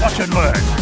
Watch and learn.